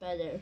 better.